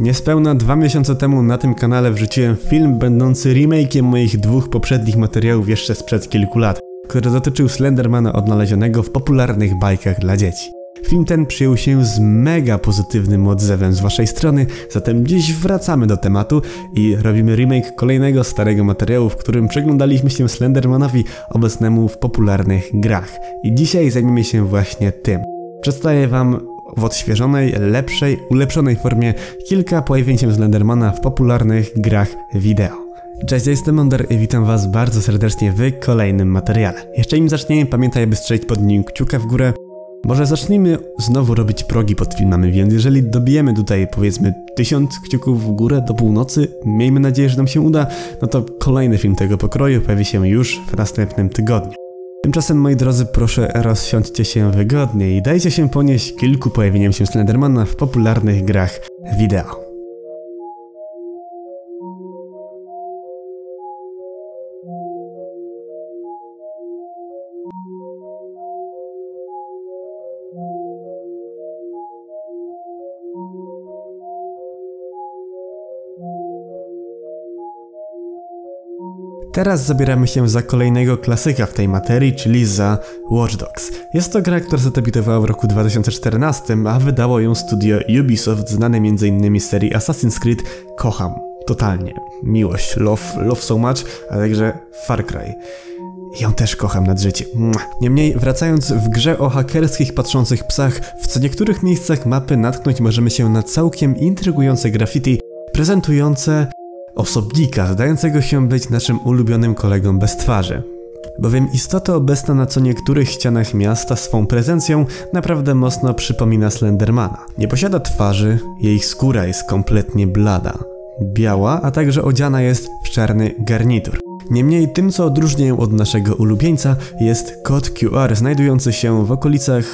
Niespełna dwa miesiące temu na tym kanale wrzuciłem film będący remake'iem moich dwóch poprzednich materiałów jeszcze sprzed kilku lat, który dotyczył Slendermana odnalezionego w popularnych bajkach dla dzieci. Film ten przyjął się z mega pozytywnym odzewem z waszej strony, zatem dziś wracamy do tematu i robimy remake kolejnego starego materiału, w którym przeglądaliśmy się Slendermanowi obecnemu w popularnych grach. I dzisiaj zajmiemy się właśnie tym. Przedstawię wam w odświeżonej, lepszej, ulepszonej formie kilka pojawień się Slendermana w popularnych grach wideo. Cześć, ja jestem Monder i witam was bardzo serdecznie w kolejnym materiale. Jeszcze nim zaczniemy, pamiętaj aby strzelić pod nim kciuka w górę. Może zacznijmy znowu robić progi pod filmami, więc jeżeli dobijemy tutaj powiedzmy tysiąc kciuków w górę do północy, miejmy nadzieję, że nam się uda, no to kolejny film tego pokroju pojawi się już w następnym tygodniu. Tymczasem, moi drodzy, proszę rozsiądźcie się wygodnie i dajcie się ponieść kilku pojawieniem się Slendermana w popularnych grach wideo. Teraz zabieramy się za kolejnego klasyka w tej materii, czyli za Watch Dogs. Jest to gra, która zadebiutowała w roku 2014, a wydało ją studio Ubisoft, znane m.in. z serii Assassin's Creed Kocham. Totalnie. Miłość, love, love so much, a także Far Cry. Ją też kocham nad życiem. Niemniej, wracając w grze o hakerskich patrzących psach, w co niektórych miejscach mapy natknąć możemy się na całkiem intrygujące graffiti prezentujące osobnika, zdającego się być naszym ulubionym kolegą bez twarzy. Bowiem istota obecna na co niektórych ścianach miasta swą prezencją naprawdę mocno przypomina Slendermana. Nie posiada twarzy, jej skóra jest kompletnie blada, biała, a także odziana jest w czarny garnitur. Niemniej tym, co odróżnia ją od naszego ulubieńca, jest kod QR znajdujący się w okolicach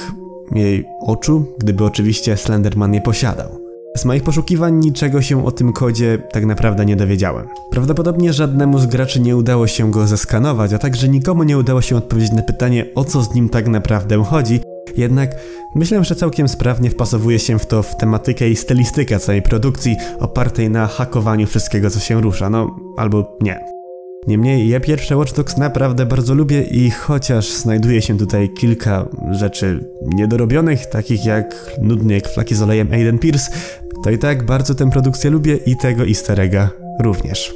jej oczu, gdyby oczywiście Slenderman nie posiadał. Z moich poszukiwań niczego się o tym kodzie tak naprawdę nie dowiedziałem. Prawdopodobnie żadnemu z graczy nie udało się go zeskanować, a także nikomu nie udało się odpowiedzieć na pytanie o co z nim tak naprawdę chodzi, jednak myślę, że całkiem sprawnie wpasowuje się w to w tematykę i stylistykę całej produkcji opartej na hakowaniu wszystkiego co się rusza, no albo nie. Niemniej ja pierwsze Watch Dogs naprawdę bardzo lubię i chociaż znajduje się tutaj kilka rzeczy niedorobionych, takich jak nudny jak flaki z olejem Aiden Pierce, to i tak bardzo tę produkcję lubię i tego easter egga również.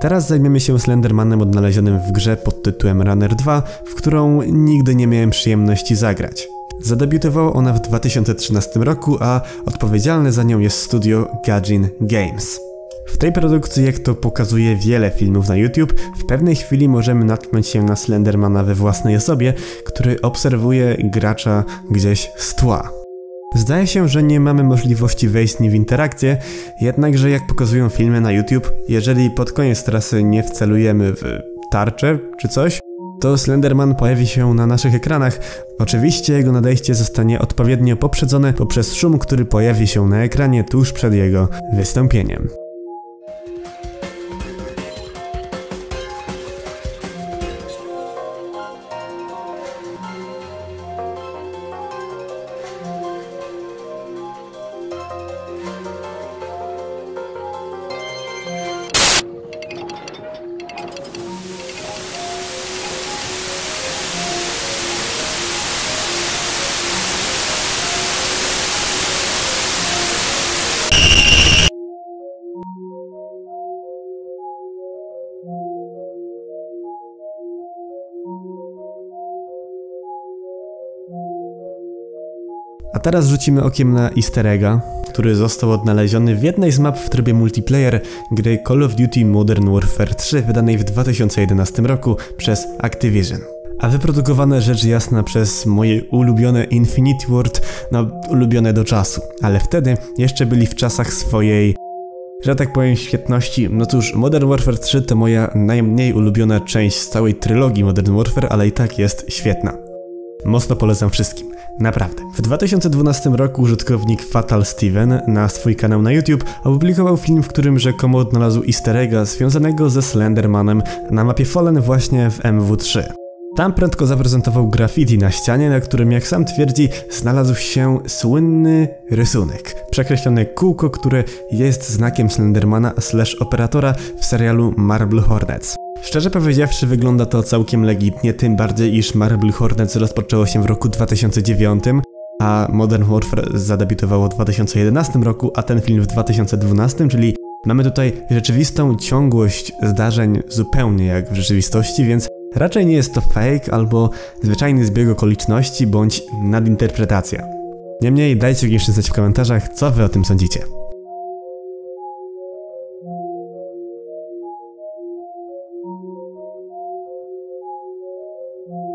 Teraz zajmiemy się Slendermanem odnalezionym w grze pod tytułem Runner 2, w którą nigdy nie miałem przyjemności zagrać. Zadebiutowała ona w 2013 roku, a odpowiedzialne za nią jest studio Gajin Games. W tej produkcji, jak to pokazuje wiele filmów na YouTube, w pewnej chwili możemy natknąć się na Slendermana we własnej osobie, który obserwuje gracza gdzieś z tła. Zdaje się, że nie mamy możliwości wejść z nim w interakcję, jednakże jak pokazują filmy na YouTube, jeżeli pod koniec trasy nie wcelujemy w tarczę czy coś, to Slenderman pojawi się na naszych ekranach. Oczywiście jego nadejście zostanie odpowiednio poprzedzone poprzez szum, który pojawi się na ekranie tuż przed jego wystąpieniem. Teraz rzucimy okiem na easter egga, który został odnaleziony w jednej z map w trybie multiplayer gry Call of Duty Modern Warfare 3 wydanej w 2011 roku przez Activision. A wyprodukowane rzecz jasna przez moje ulubione Infinity Ward, no ulubione do czasu. Ale wtedy jeszcze byli w czasach swojej że tak powiem świetności. No cóż, Modern Warfare 3 to moja najmniej ulubiona część z całej trylogii Modern Warfare, ale i tak jest świetna. Mocno polecam wszystkim. Naprawdę. W 2012 roku użytkownik Fatal Steven na swój kanał na YouTube opublikował film, w którym rzekomo odnalazł easter egga związanego ze Slendermanem na mapie Fallen właśnie w MW3. Tam prędko zaprezentował graffiti na ścianie, na którym, jak sam twierdzi, znalazł się słynny rysunek. Przekreślone kółko, które jest znakiem Slendermana slash operatora w serialu Marble Hornets. Szczerze powiedziawszy, wygląda to całkiem legitnie, tym bardziej iż Marble Hornets rozpoczęło się w roku 2009, a Modern Warfare zadebiutowało w 2011 roku, a ten film w 2012, czyli mamy tutaj rzeczywistą ciągłość zdarzeń zupełnie jak w rzeczywistości, więc raczej nie jest to fake albo zwyczajny zbieg okoliczności bądź nadinterpretacja. Niemniej dajcie mi znać w komentarzach, co wy o tym sądzicie.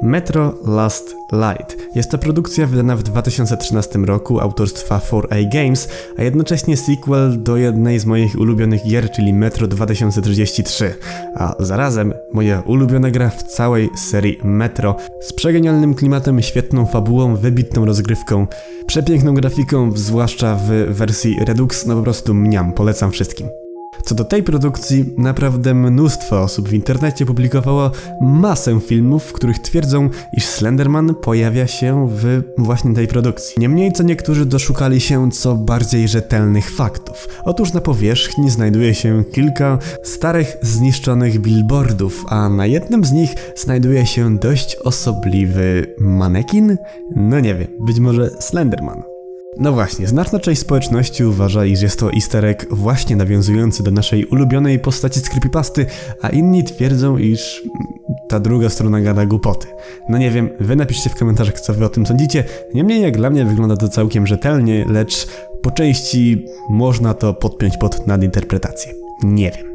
Metro Last Light. Jest to produkcja wydana w 2013 roku autorstwa 4A Games, a jednocześnie sequel do jednej z moich ulubionych gier, czyli Metro 2033, a zarazem moja ulubiona gra w całej serii Metro, z przegenialnym klimatem, świetną fabułą, wybitną rozgrywką, przepiękną grafiką, zwłaszcza w wersji Redux, no po prostu mniam, polecam wszystkim. Co do tej produkcji, naprawdę mnóstwo osób w internecie publikowało masę filmów, w których twierdzą, iż Slenderman pojawia się w właśnie tej produkcji. Niemniej co niektórzy doszukali się co bardziej rzetelnych faktów. Otóż na powierzchni znajduje się kilka starych, zniszczonych billboardów, a na jednym z nich znajduje się dość osobliwy manekin? No nie wiem, być może Slenderman. No właśnie, znaczna część społeczności uważa, iż jest to easter egg właśnie nawiązujący do naszej ulubionej postaci z creepypasty, a inni twierdzą, iż ta druga strona gada głupoty. No nie wiem, wy napiszcie w komentarzach, co wy o tym sądzicie. Niemniej jak dla mnie wygląda to całkiem rzetelnie, lecz po części można to podpiąć pod nadinterpretację. Nie wiem.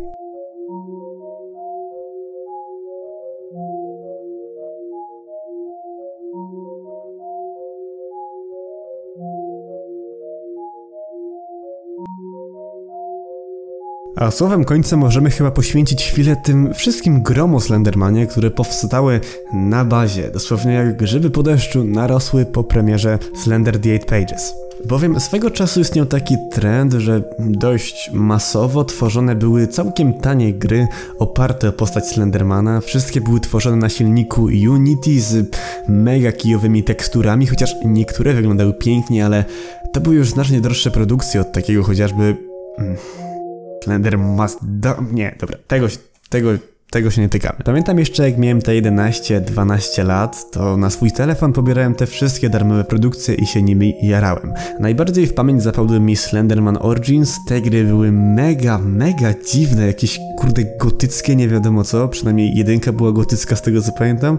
A słowem końca możemy chyba poświęcić chwilę tym wszystkim grom o Slendermanie, które powstały na bazie, dosłownie jak grzyby po deszczu narosły po premierze Slender The Eight Pages. Bowiem swego czasu istniał taki trend, że dość masowo tworzone były całkiem tanie gry oparte o postać Slendermana. Wszystkie były tworzone na silniku Unity z mega kijowymi teksturami, chociaż niektóre wyglądały pięknie, ale to były już znacznie droższe produkcje od takiego chociażby... Slender must... Do... Nie, dobra, tego, tego, tego się nie tykamy. Pamiętam jeszcze jak miałem te 11-12 lat, to na swój telefon pobierałem te wszystkie darmowe produkcje i się nimi jarałem. Najbardziej w pamięć zapadły mi Slenderman Origins, te gry były mega, mega dziwne, jakieś kurde gotyckie, nie wiadomo co, przynajmniej jedynka była gotycka z tego co pamiętam,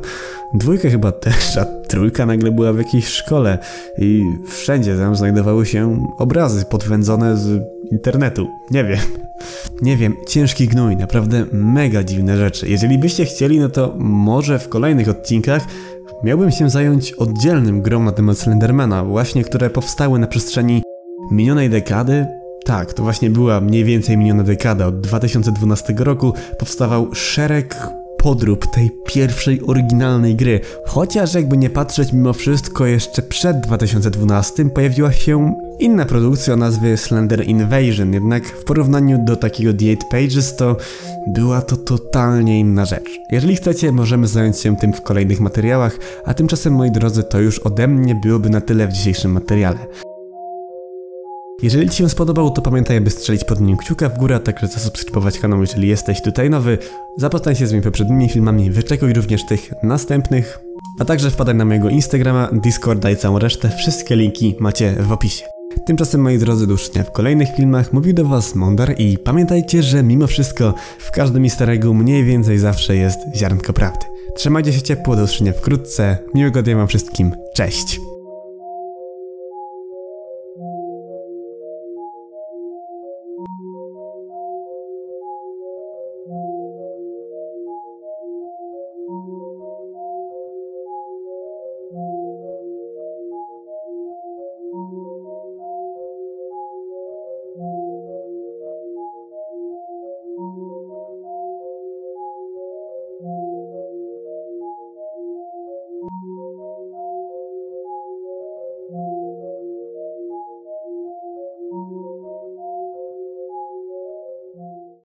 dwójka chyba też, a trójka nagle była w jakiejś szkole i wszędzie tam znajdowały się obrazy podwędzone z internetu, nie wiem. Nie wiem, ciężki gnój, naprawdę mega dziwne rzeczy. Jeżeli byście chcieli, no to może w kolejnych odcinkach miałbym się zająć oddzielnym grą na temat Slendermana, właśnie które powstały na przestrzeni minionej dekady. Tak, to właśnie była mniej więcej miniona dekada. Od 2012 roku powstawał szereg podrób tej pierwszej oryginalnej gry. Chociaż jakby nie patrzeć, mimo wszystko jeszcze przed 2012 pojawiła się inna produkcja o nazwie Slender Invasion, jednak w porównaniu do takiego The Eight Pages to była to totalnie inna rzecz. Jeżeli chcecie, możemy zająć się tym w kolejnych materiałach, a tymczasem moi drodzy to już ode mnie byłoby na tyle w dzisiejszym materiale. Jeżeli Ci się spodobał, to pamiętaj, aby strzelić pod nim kciuka w górę, a także zasubskrybować kanał, jeżeli jesteś tutaj nowy. Zapoznaj się z moimi poprzednimi filmami, wyczekuj również tych następnych, a także wpadaj na mojego Instagrama, Discorda i całą resztę. Wszystkie linki macie w opisie. Tymczasem moi drodzy do usłyszenia w kolejnych filmach mówił do was Mondar i pamiętajcie, że mimo wszystko w każdym easter eggu mniej więcej zawsze jest ziarnko prawdy. Trzymajcie się ciepło, do usłyszenia wkrótce, miłego dnia wam wszystkim, cześć!